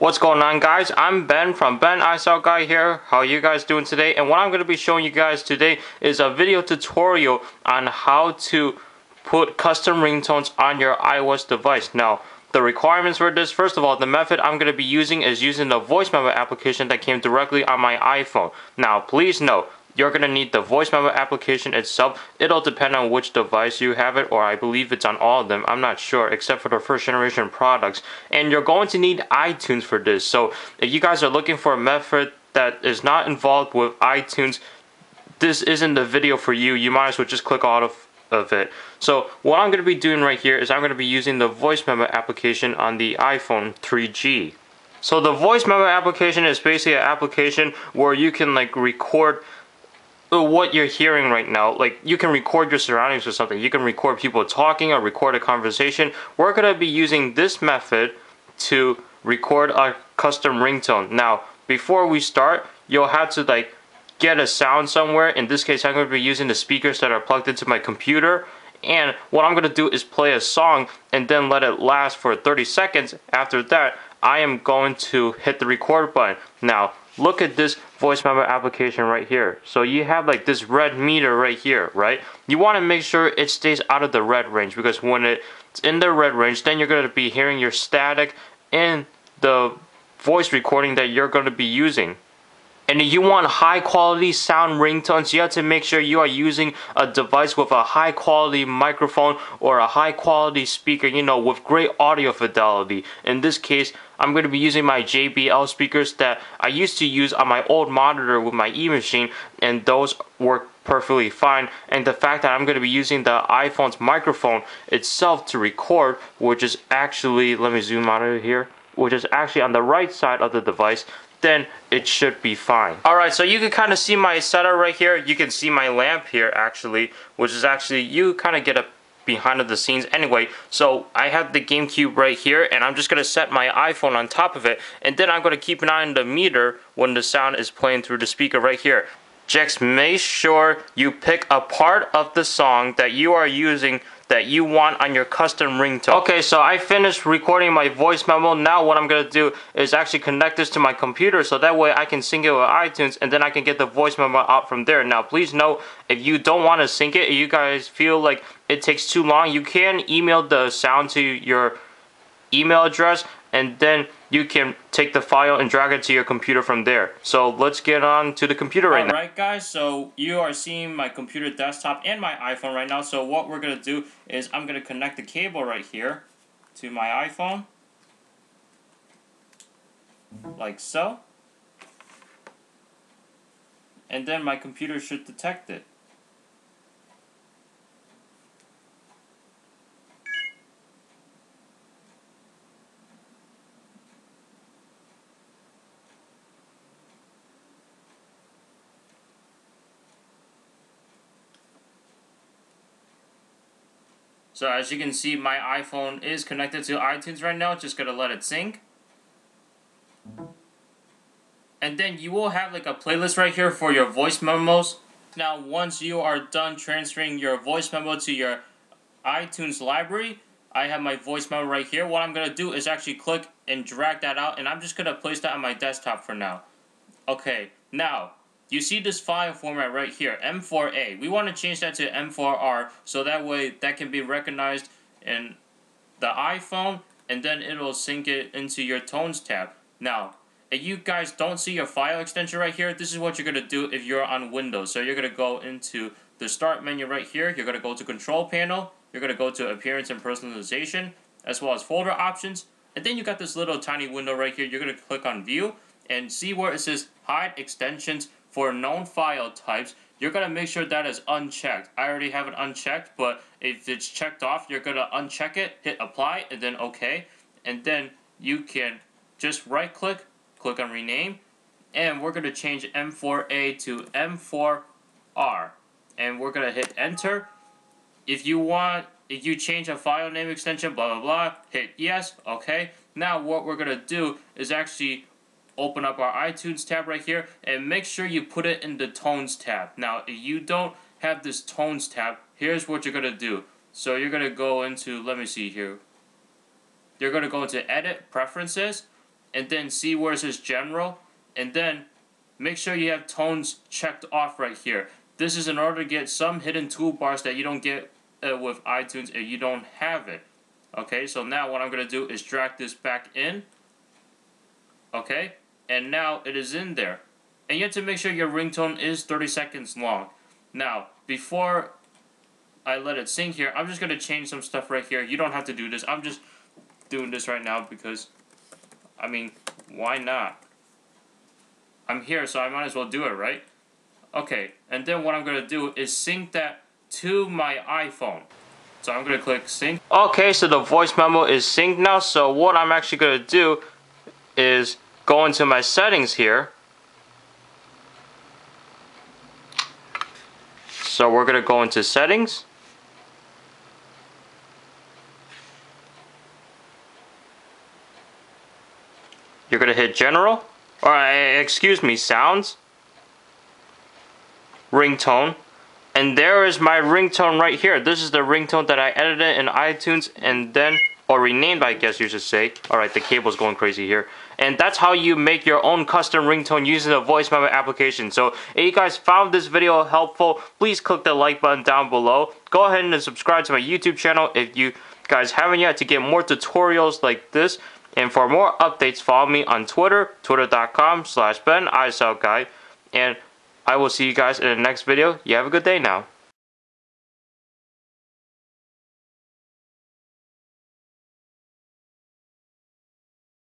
What's going on guys? I'm Ben from Ben iCell Guy here. How are you guys doing today? And what I'm going to be showing you guys today is a video tutorial on how to put custom ringtones on your iOS device. Now, the requirements for this, first of all, the method I'm going to be using is using the voice memo application that came directly on my iPhone. Now, please note, you're going to need the voice memo application itself. It'll depend on which device you have it, or I believe it's on all of them. I'm not sure, except for the first generation products. And you're going to need iTunes for this. So if you guys are looking for a method that is not involved with iTunes, this isn't the video for you. You might as well just click out of of it. So what I'm going to be doing right here is I'm going to be using the voice memo application on the iPhone 3G. So the voice memo application is basically an application where you can like record what you're hearing right now, like you can record your surroundings or something. You can record people talking or record a conversation. We're gonna be using this method to record a custom ringtone. Now, before we start, you'll have to like get a sound somewhere. In this case, I'm gonna be using the speakers that are plugged into my computer. And what I'm gonna do is play a song and then let it last for 30 seconds. After that, I am going to hit the record button. Now, look at this voice memo application right here. So you have like this red meter right here, right? You want to make sure it stays out of the red range because when it's in the red range, then you're going to be hearing your static in the voice recording that you're going to be using. And if you want high quality sound ringtones, you have to make sure you are using a device with a high quality microphone or a high quality speaker, you know, with great audio fidelity. In this case, I'm going to be using my JBL speakers that I used to use on my old monitor with my e-machine and those work perfectly fine and the fact that I'm going to be using the iPhone's microphone itself to record which is actually let me zoom out of here which is actually on the right side of the device then it should be fine. Alright, so you can kind of see my setup right here. You can see my lamp here actually, which is actually, you kind of get a behind the scenes anyway. So I have the GameCube right here and I'm just to set my iPhone on top of it and then I'm to keep an eye on the meter when the sound is playing through the speaker right here. Just make sure you pick a part of the song that you are using that you want on your custom ringtone. Okay, so I finished recording my voice memo. Now what I'm gonna do is actually connect this to my computer so that way I can sync it with iTunes and then I can get the voice memo out from there. Now please note, if you don't want to sync it, you guys feel like it takes too long, you can email the sound to your email address and then you can take the file and drag it to your computer from there. So let's get on to the computer right now. Alright guys, so you are seeing my computer desktop and my iPhone right now. So what we're going to do is I'm going to connect the cable right here to my iPhone. Like so. And then my computer should detect it. So as you can see, my iPhone is connected to iTunes right now. Just gonna let it sync. And then you will have like a playlist right here for your voice memos. Now, once you are done transferring your voice memo to your iTunes library, I have my voice memo right here. What I'm gonna do is actually click and drag that out, and I'm just gonna place that on my desktop for now. Okay, now you see this file format right here, M4A. We want to change that to M4R so that way that can be recognized in the iPhone and then it'll sync it into your tones tab. Now, if you guys don't see your file extension right here, this is what you're going to do if you're on Windows. So you're going to go into the start menu right here. You're going to go to control panel. You're going to go to appearance and personalization as well as folder options. And then you got this little tiny window right here. You're going to click on view and see where it says hide extensions for known file types, you're going to make sure that is unchecked. I already have it unchecked, but if it's checked off, you're going to uncheck it, hit apply, and then OK. And then you can just right click, click on rename, and we're going to change M4A to M4R. And we're going to hit enter. If you want, if you change a file name extension, blah, blah, blah, hit yes, okay. Now what we're going to do is actually open up our iTunes tab right here and make sure you put it in the tones tab. Now, if you don't have this tones tab, here's what you're going to do. So you're going to go into, let me see here. You're going to go into edit preferences and then see where it says general, and then make sure you have tones checked off right here. This is in order to get some hidden toolbars that you don't get uh, with iTunes if you don't have it. Okay, so now what I'm going to do is drag this back in. Okay, and now it is in there. And you have to make sure your ringtone is 30 seconds long. Now, before I let it sing here, I'm just going to change some stuff right here. You don't have to do this. I'm just doing this right now because, I mean, why not? I'm here, so I might as well do it, right? Okay, and then what I'm going to do is sync that to my iPhone. So I'm going to click sync. Okay, so the voice memo is synced now. So what I'm actually going to do is go into my settings here. So we're going to go into settings. You're going to hit general. Or, uh, excuse me, sounds. Ringtone. And there is my ringtone right here. This is the ringtone that I edited in iTunes and then, or renamed I guess you should say. Alright, the cable's going crazy here. And that's how you make your own custom ringtone using the voice memo application. So if you guys found this video helpful, please click the like button down below. Go ahead and subscribe to my YouTube channel if you guys haven't yet to get more tutorials like this. And for more updates, follow me on Twitter, twitter.com slash Ben guy. And I will see you guys in the next video. You have a good day now.